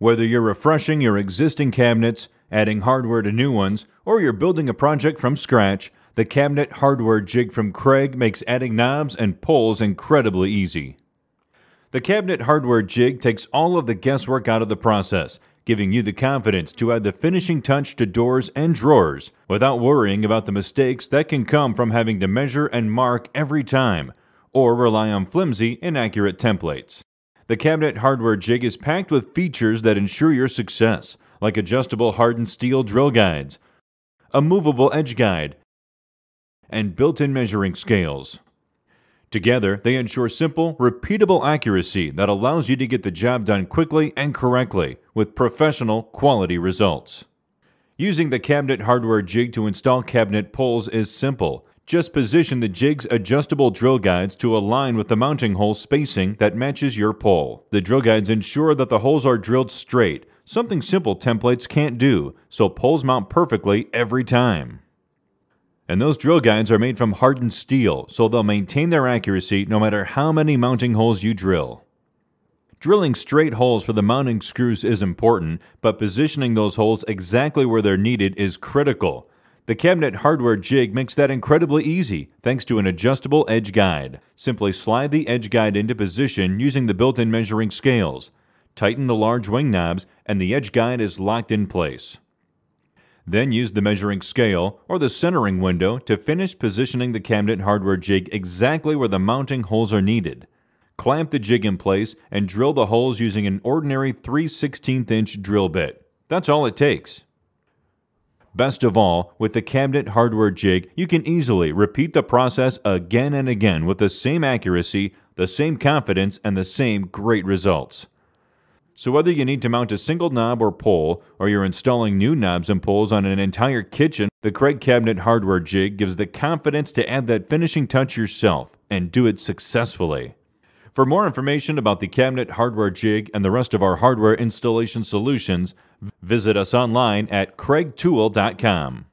Whether you're refreshing your existing cabinets, adding hardware to new ones, or you're building a project from scratch, the cabinet hardware jig from Kreg makes adding knobs and pulls incredibly easy. The cabinet hardware jig takes all of the guesswork out of the process, giving you the confidence to add the finishing touch to doors and drawers without worrying about the mistakes that can come from having to measure and mark every time, or rely on flimsy, inaccurate templates. The cabinet hardware jig is packed with features that ensure your success, like adjustable hardened steel drill guides, a movable edge guide, and built-in measuring scales. Together, they ensure simple, repeatable accuracy that allows you to get the job done quickly and correctly with professional, quality results. Using the cabinet hardware jig to install cabinet pulls is simple. Just position the jig's adjustable drill guides to align with the mounting hole spacing that matches your pole. The drill guides ensure that the holes are drilled straight, something simple templates can't do, so poles mount perfectly every time. And those drill guides are made from hardened steel, so they'll maintain their accuracy no matter how many mounting holes you drill. Drilling straight holes for the mounting screws is important, but positioning those holes exactly where they're needed is critical. The cabinet hardware jig makes that incredibly easy thanks to an adjustable edge guide. Simply slide the edge guide into position using the built-in measuring scales. Tighten the large wing knobs and the edge guide is locked in place. Then use the measuring scale or the centering window to finish positioning the cabinet hardware jig exactly where the mounting holes are needed. Clamp the jig in place and drill the holes using an ordinary 3 16 inch drill bit. That's all it takes. Best of all, with the cabinet hardware jig, you can easily repeat the process again and again with the same accuracy, the same confidence, and the same great results. So whether you need to mount a single knob or pole, or you're installing new knobs and poles on an entire kitchen, the Kreg Cabinet hardware jig gives the confidence to add that finishing touch yourself and do it successfully. For more information about the cabinet hardware jig and the rest of our hardware installation solutions, visit us online at kregtool.com.